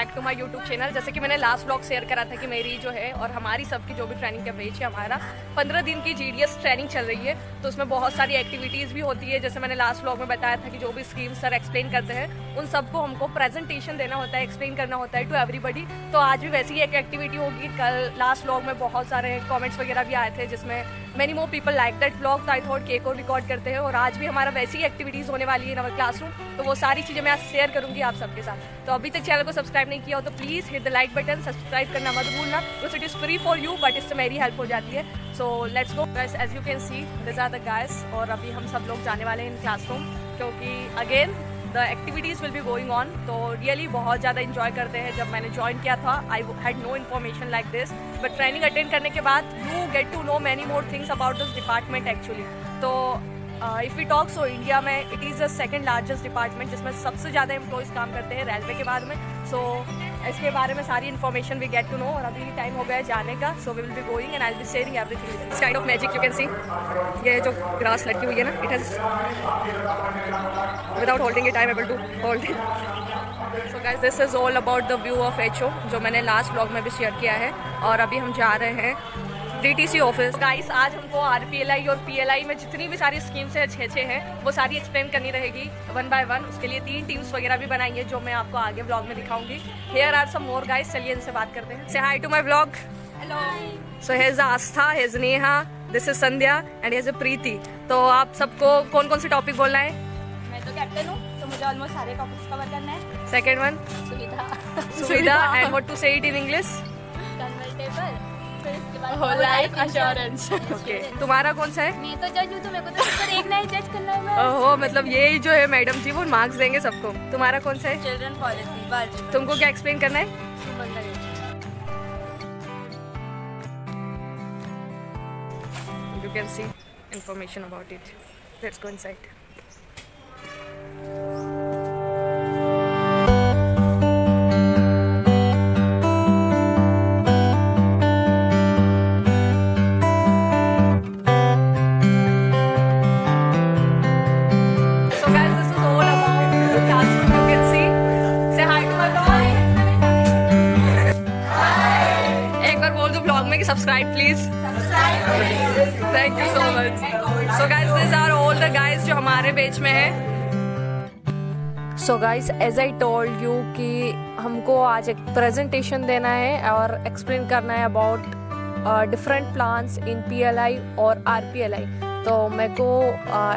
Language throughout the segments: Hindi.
Back to my YouTube channel जैसे कि मैंने लास्ट ब्लॉग शेयर करा था कि मेरी जो है और हमारी सबकी जो भी ट्रेनिंग का बेच है, हमारा पंद्रह दिन की जीडीएस ट्रेनिंग चल रही है तो उसमें बहुत सारी एक्टिविटीज़ भी होती है। जैसे मैंने लास्ट ब्लॉग में बताया था कि जो भी स्कीम सर एक्सप्लेन करते हैं, उन सबको हमको प्रेजेंटेशन देना होता है एक्सप्लेन करना होता है टू एवरीबडी तो आज भी वैसी ही एक एक्टिविटी होगी। कल लास्ट ब्लॉग में बहुत सारे कॉमेंट्स वगैरह भी आए थे, जिसमें many more people like that blog I thought cake को रिकॉर्ड करते हैं। और आज भी हमारा वैसी ही एक्टिविटीज़ होने वाली है इन अवर क्लासरूम तो वो सारी चीज़ें मैं आज शेयर करूँगी आप सबके साथ। तो अभी तक चैनल को सब्सक्राइब नहीं किया हो तो please hit the like button subscribe करना मत भूलना। Because it is free for you but इससे मेरी हेल्प हो जाती है। So let's go as you can see this are the guys और अभी हम सब लोग जाने वाले हैं इन क्लासरूम क्योंकि again the activities will be going on तो रियली बहुत ज़्यादा इन्जॉय करते हैं। जब मैंने ज्वाइन किया था I had no information like this but training attend करने के बाद you get to know many more things about this department actually तो if we talk so India में it is the second largest department जिसमें सबसे ज़्यादा एम्प्लॉयज़ काम करते हैं रेलवे के बाद में. सो so, इसके बारे में सारी information we get to know और अभी टाइम हो गया है जाने का. So we will be going and I be sharing everything kind of magic you can see ये जो ग्रास लटकी हुई है ना it has without holding it I am able to hold so guys this is all about the view of H जो मैंने लास्ट ब्लॉग में भी शेयर किया है. और अभी हम जा रहे हैं डीटीसी ऑफ़िस गाइस आज हमको आरपीएलआई और पीएलआई में जितनी भी सारी स्कीम्स है अच्छे अच्छे हैं वो सारी एक्सप्लेन करनी रहेगी वन बाय वन उसके लिए तीन टीम्स वगैरह भी बनाई है जो मैं आपको आगे ब्लॉग में दिखाऊँगी. Here are some more guys चलिए इनसे बात करते हैं. Say hi to my blog hello so here's Aastha here's Neha this is Sandhya and here's a Preeti तो आप सबको कौन कौन से टॉपिक बोलना है? मैं तो कैप्टन हूँ तो मुझे ऑलमोस्ट सारे टॉपिक्स कवर करना है. Second one Suvidha Suvidha and what to say it in English convertible फिर बाद assurance. ओके तुम्हारा कौन सा है? मैं तो जज हूँ तो मेरे को तो देखना है जज करना है ओहो मतलब ये जो है मैडम जी वो मार्क्स देंगे सबको। तुम्हारा कौन सा है? चिल्ड्रन पॉलिसी तुमको क्या एक्सप्लेन करना है? you can see information about it. Let's go inside subscribe please thank you so much so guys this are all the guys जो हमारे बेच में है. So guys as I told you कि हमको आज एक प्रेजेंटेशन देना है और एक्सप्लेन करना है about different plans in PLI और आरपीएलआई तो मेरे को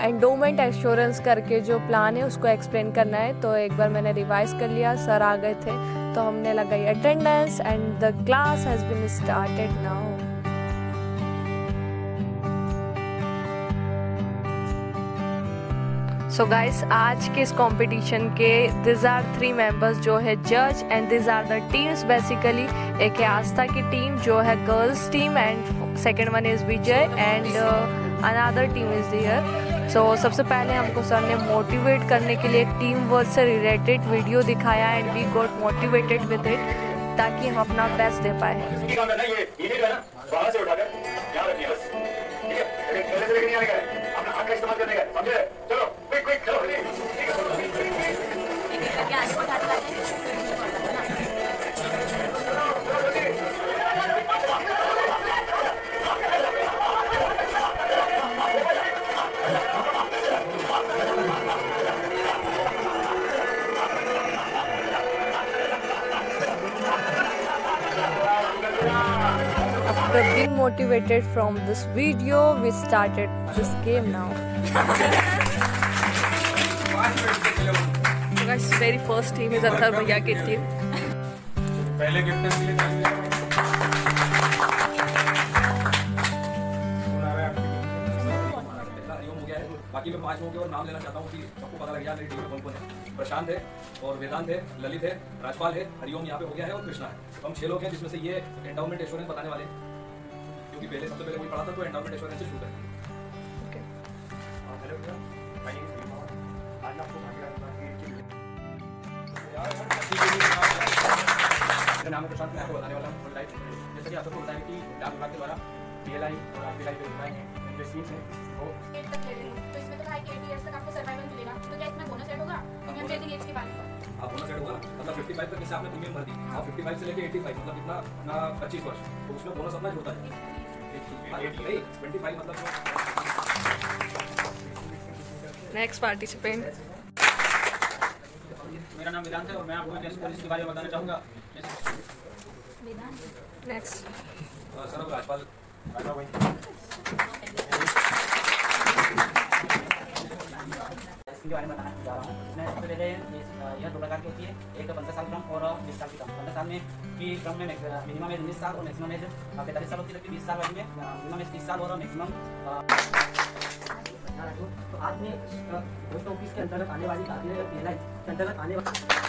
एंडोमेंट एश्योरेंस करके जो प्लान है उसको एक्सप्लेन करना है. तो एक बार मैंने रिवाइज कर लिया सर आ गए थे. तो हमने लगाई attendance and the class has been started now so guys आज के इस कंपटीशन के दिज आर थ्री मेंबर्स जो है जज and these are the teams basically एक है आस्था की टीम जो है girls team and second one is Vijay and another team is there सो सबसे पहले हमको सर ने मोटिवेट करने के लिए एक टीम वर्क से रिलेटेड वीडियो दिखाया and we got motivated with it ताकि हम अपना बेस्ट दे पाए। After being motivated from this video, we started this game now. so guys, very first team is Athar Bhaiya की team. पहले कैप्टन के लिए बाकी मैं पाँच लोगों के और नाम लेना चाहता हूँ कि सबको पता लग जाए मेरी टीम में कौन कौन है प्रशांत है और वेदांत है ललित है राजपाल है हरिओम यहाँ पे हो गया है और कृष्णा है तो हम छह लोग हैं जिसमें से ये एंडाउमेंट एश्योरेंस बताने वाले हैं क्योंकि पहले सबसे पहले कोई पढ़ा था तो एंडाउमेंट एश्योरेंस से शुरू करें Okay. हेलो भैया. आज आपको भाग्य मेरा नाम है प्रशांत मैं आपको बताने वाला हूँ फुल लाइफ जैसे कि आप सबको बताया कि डाक विभाग के द्वारा पीएलआई और आरपीएलआई जो विभाग हैं जो सीट्स हैं वो हूँ। तो इसमें तो भाई एट ईयर्स तक आपको सर्वाइवल मिलेगा। तो क्या इसमें बोनस एड होगा? प्रीमियम चेंजिंग एज के बाद आप बोनस ऐड होगा। मतलब 55 तक जैसे आपने प्रीमियम भर दी। और 55 से लेके 85 मतलब कितना अपना 25 वर्ष। तो उसमें बोनस अपना जुड़ता है। नहीं 25 जो नेक्स्ट पार्टिसिपेंट मेरा नाम वेदांत है और मैं आपको टेस्ट पुलिस के बारे में बताना चाहूँगा। नेक्स्ट सर राजपाल राजा राजपाल राजा के बारे में बताना जा रहा हूँ। इसमें सबसे पहले यह दो प्रकार की होती है। एक पंद्रह साल क्रम और बीस साल की क्रम पंद्रह साल में की क्रम में मिनिमम एज उन्नीस साल और मैक्सिमम एज पैंतालीस साल होती है बीस साल वाली में मिनिमम एज तीस साल और मैक्सिमम तो आज में पोस्ट ऑफ़िस के अंतर्गत आने वाली के अंतर्गत आने वाली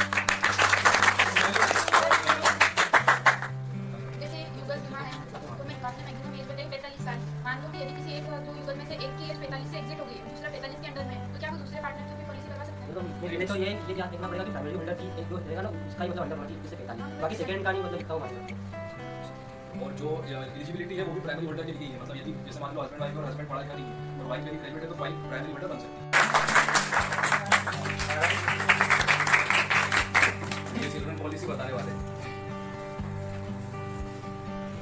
पहले तो ये ये ध्यान देखना पड़ेगा कि प्राइमरी होल्डर की एक जो रहेगा ना उसका ही मतलब अंडर होना चाहिए पैंतालीस बाकी सेकंड का नहीं मतलब लिखा हुआ और जो एलिजिबिलिटी है वो भी प्राइमरी होल्डर के लिए है मतलब यदि जैसे मान लो हस्बैंड वाइफ और हस्बैंड पढ़ा लिखा नहीं है और वाइफ यदि ग्रेजुएट है तो वाइफ प्राइमरी होल्डर बन सकती है। चिल्ड्रन पॉलिसी बताने वाले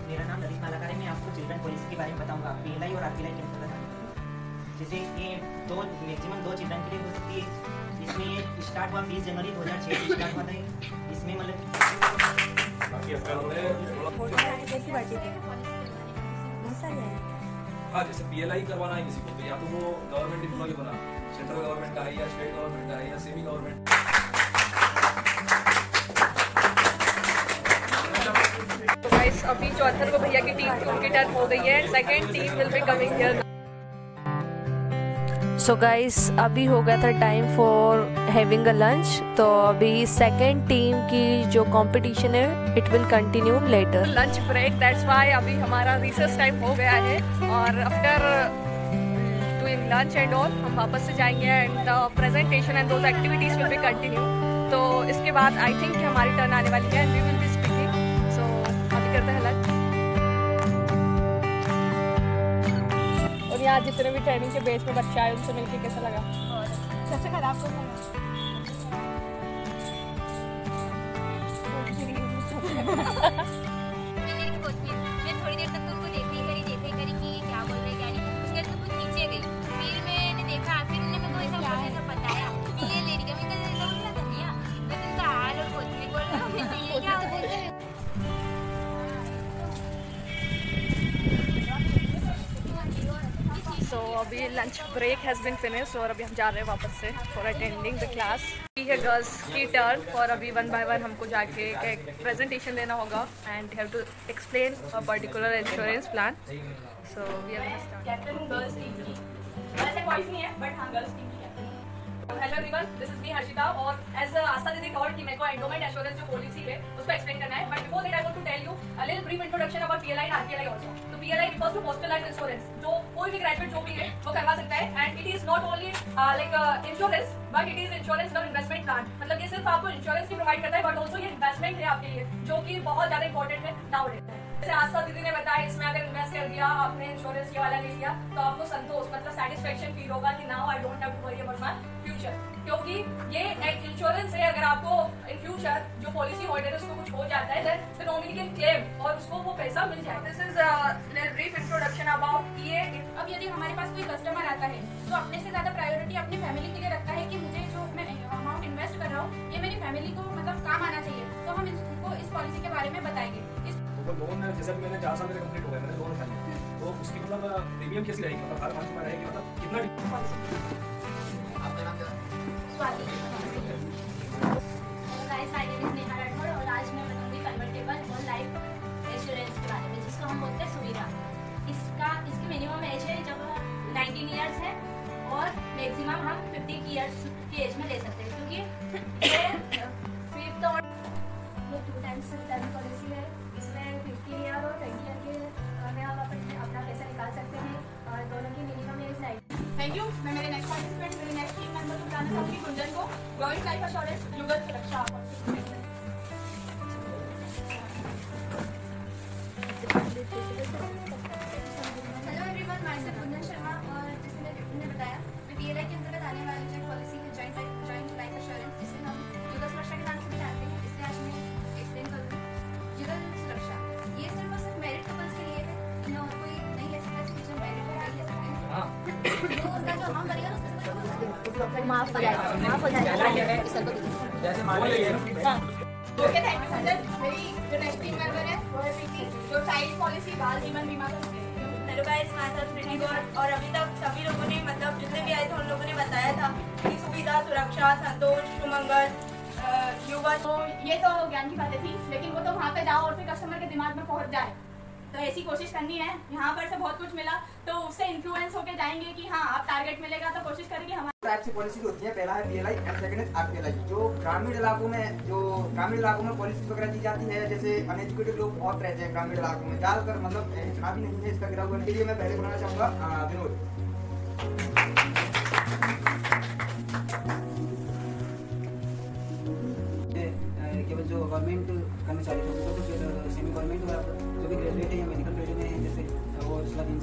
मेरा नाम ललित मालाकार है, मैं आपको चिल्ड्रन पॉलिसी के बारे में बताऊँगा। पीएलआई और आरपीएलआई के अंतर्गत। जैसे ये दो मैक्सिमम दो चिल्ड्रन के लिए स्टार्ट हुआ बीस जनवरी दो हज़ार छः स्टार्ट हुआ था इसमें मतलब हाँ जैसे पी करवाना है किसी को तो या तो वो गवर्नमेंट एम्प्लॉय बना। सेंट्रल गवर्नमेंट का है या स्टेट गवर्नमेंट का है या सेमी गवर्नमेंट तो अभी जो अथर्व भैया की टीम थी उनकी टर्न हो गई है। Second team will be coming here so guys अभी हो गया था time for having a lunch तो अभी सेकेंड टीम की जो कंपटीशन है it will continue later lunch break that's why अभी हमारा रिसर्च टाइम हो गया है. और after doing lunch and all हम वापस से जाएँगे and the presentation and those activities will be continue तो इसके बाद आई थिंक हमारी टर्न आने वाली है एंड वी विल यहाँ जितने भी ट्रेनिंग के बेस में बच्चे आए उनसे मिलकर कैसा लगा? सबसे खराब तो है सो अभी lunch break has been finish और अभी हम जा रहे हैं वापस से फॉर अटेंडिंग द क्लास है गर्ल्स की टर्न और अभी वन बाय वन हमको जाके एक प्रेजेंटेशन देना होगा and have to explain a particular insurance plan so we are girls team hello everyone this is me Harshita और एज आस्था दीदी टॉल्ड कि मेरे को एंडोमेंट एश्योरेंस जो पॉलिसी है, उसको एक्सप्लेन करना है. But before that I want to tell you a little brief introduction about PLI and RPLI also तो ऑफ़ हॉस्टल लाइफ इंश्योरेंस जो कोई भी ग्रेजुएट जो भी है, वो करवा सकता है. And it is not only like insurance but it is insurance और इन्वेस्टमेंट प्लान मतलब ये सिर्फ़ आपको इंश्योरेंस भी प्रोवाइड करता है बट ऑल्सो ये इन्वेस्टमेंट है आपके लिए, जो कि बहुत ज़्यादा इंपॉर्टेंट है नाउ जैसे आस्था दीदी ने बताया, इसमें अगर इन्वेस्ट कर दिया, आपने इंश्योरेंस ये वाला ले लिया तो आपको संतोष मतलब सेटिस्फेक्शन फील होगा कि now I don't have to worry about my future क्योंकि ये एक इंश्योरेंस है, अगर आपको इन फ्यूचर जो पॉलिसी होल्डर है, उसको कुछ हो जाता है देन नॉमिनी कैन क्लेम और उसको वो पैसा मिल जाए this is brief introduction about ये, अब यदि हमारे पास कोई कस्टमर आता है तो अपने से ज़्यादा प्रायोरिटी अपनी फैमिली के लिए रखता है कि मुझे जो मैं अमाउंट इन्वेस्ट कर रहा हूँ, ये मेरी फैमिली को मतलब काम आना चाहिए तो हम इसको इस पॉलिसी के बारे में बताएँगे। इस तो लोन जैसे मैंने चार साल मेरे कंप्लीट हो गए मैंने लोन उठा लिया तो उसकी मतलब प्रीमियम कैसी रहेगी? मतलब हर मंथ में रहेगी मतलब कितना my name is Neha Rathore और आज मैं बताऊँगी कन्वर्टेबल और लाइफ इंश्योरेंस के बारे में जिसको हम बोलते हैं सुविधा। इसका इसकी मिनिमम एज है जब 19 इयर्स है और मैक्सिमम हम 50 इयर्स की एज में ले सकते हैं। और अभी तक सभी लोगों ने मतलब जितने भी आए थे उन लोगों ने बताया था कि सुविधा सुरक्षा संतोष सुमंगल युवा तो ये तो ज्ञान की बातें थी, लेकिन वो तो वहाँ पे जाओ और फिर कस्टमर के दिमाग में पहुँच जाए। तो ऐसी कोशिश करनी है। यहाँ पर से बहुत कुछ मिला तो उससे इन्फ्लुएंस होकर जाएँगे कि हाँ आप टारगेट मिलेगा तो कोशिश करेंगे हमारे। टाइप से पॉलिसी होती है, पहला है P L I and second है लाइफ जो ग्रामीण इलाकों में, जो ग्रामीण इलाकों में पॉलिसी वगैरह दी जाती है, जैसे अनएजुकेटेड लोग बहुत रहते हैं ग्रामीण इलाकों में। ज़्यादातर मतलब इतना भी नहीं है इसका गिरा के लिए। मैं पहले बनाना चाहूँगा विनोद।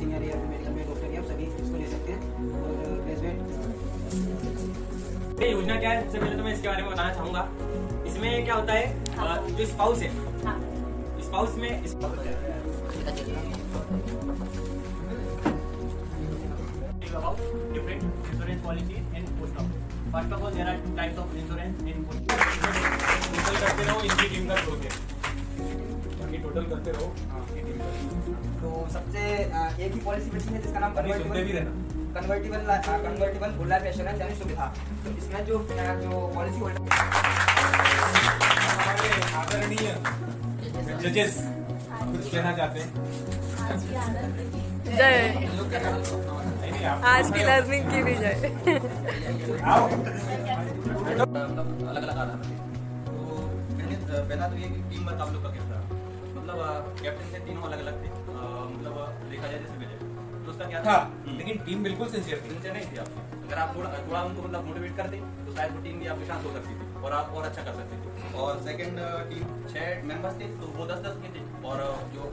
इंजीनियर या फिर मेडिकल में डॉक्टर या सब इसको ले सकते हैं। और ग्रेजुएट ये योजना क्या है? सबसे पहले तो मैं इसके बारे में बताना चाहूँगा। इसमें क्या होता है अ, जो स्पाउस है। स्पाउस में about different insurance policies in post office. First of all, there are two types of insurance in post total करते रहो इनकी टीम का छोड़ के बाकी टोटल करते रहो हाँ इनकी टीम का तो सबसे एक ही पॉलिसी बची है जिसका नाम भी convertible convertible full life insurance यानी सुविधा। तो इसमें जो जो पॉलिसी होल्डर हमारे आदरणीय जजेस कुछ कहना चाहते हैं? जय। आज की लर्निंग की भी जय। आओ। मतलब अलग अलग आधार पे तो पहला तो ये कि टीम वर्क आप लोग का कैसा रहा मतलब कैप्टन थे तीनों अलग अलग थे मतलब देखा जाए जैसे विजय तो उसका क्या था? हम्म। लेकिन टीम बिल्कुल सिंसियर थी। इनसे नहीं थी आपकी। अगर आप थोड़ा थोड़ा उनको मतलब मोटिवेट करते तो शायद वो टीम भी आपके साथ हो सकती थी और आप और अच्छा कर सकते थे। और सेकंड टीम छह मेंबर्स थे तो वो दस दस के थे। और जो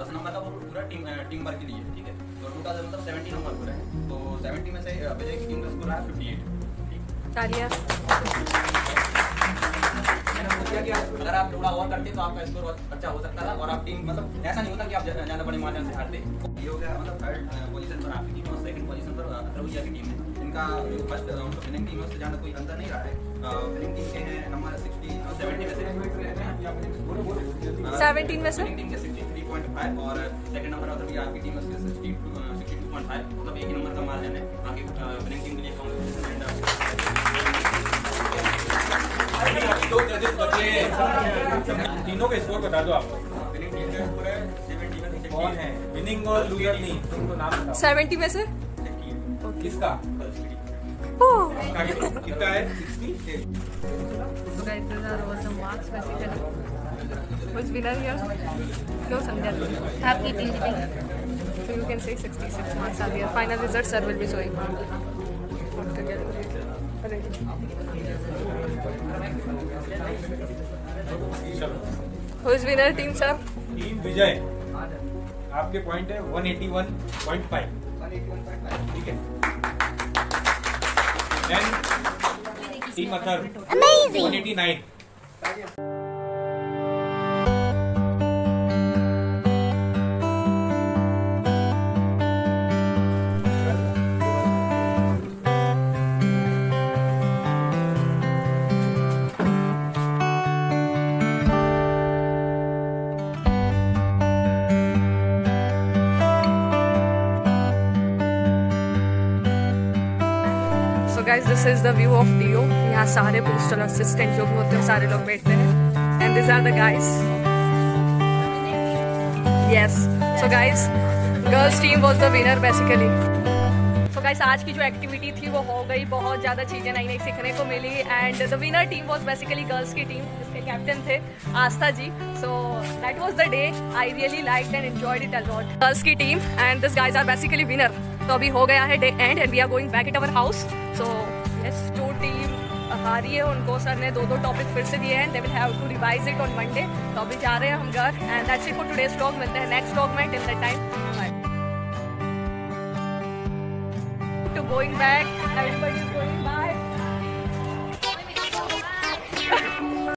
बस नंबर था वो पूरा टीम टीम वर्क के लिए है, ठीक है? तो टोटल मतलब सेवेंटी नंबर पूरा है। तो सेवेंटी में से विजय की टीम का स्कोर रहा फिफ्टी एट ठीक? तालियाँ। मैंने सोचा कि अगर आप थोड़ा और करते तो आपका स्कोर अच्छा हो सकता था और आप टीम मतलब ऐसा नहीं होता कि आप ज़्यादा बड़े मार्जिन से हारते ये हो गया मतलब थर्ड पोजीशन पर आपकी टीम और सेकंड पोजीशन पर अथर्वैया की टीम है इनका फ़र्स्ट उनका फिलिंग टीम है ज़्यादा कोई अंतर नहीं रहा है फिलिंग टीम के हैं नंबर सिक्सटी सेवेंटी में से 17 में से? टीम के सिक्सटी थ्री पॉइंट फाइव और सेकंड नंबर अथर्वैया आपकी टीम है sixty sixty two point five मतलब एक ही नंबर का मार्जिन है आपकी फिलिंग टीम के लिए अभी दो जजेस बचे हैं तीनों का स्कोर बता दो आप फिलिंग टीम का स्कोर है सेवेंटी में से कौन है विनिंग और लूजर नहीं तुमको नाम बताओ 70 में से किसका Oh. कितना है 60 So guys, these are all the marks basically. Who's winner here? No, Sandhya. आपकी टीम जीतेगी So you can say 66 marks are here. Final results sir will be showing. Is winner team sir? Team Vijay आपके पॉइंट है 181.5 ठीक है? Then team Athar 189 Guys, this is the view of DO. यहाँ सारे पोस्टल असिस्टेंट जो भी होते हैं सारे लोग बैठते हैं। And this are the guys yes so guys girls team was the winner basically so guys आज की जो एक्टिविटी थी वो हो गई। बहुत ज़्यादा चीज़ें नई नई सीखने को मिली। And the winner team was basically girls की टीम जिसके कैप्टन थे Aastha ji. So that was the day I really like and enjoyed it a lot girls की team and this guys are basically winner तो अभी हो गया है day and and we are going back it our house so yes जो टीम हारी है, उनको सर ने दो दो टॉपिक फिर से दिए हैं. They will have to revise it on Monday तो अभी जा रहे हैं हम घर. And that's it for today's vlog मिलते हैं नेक्स्ट व्लॉग में. Till that time bye to going back everybody is bye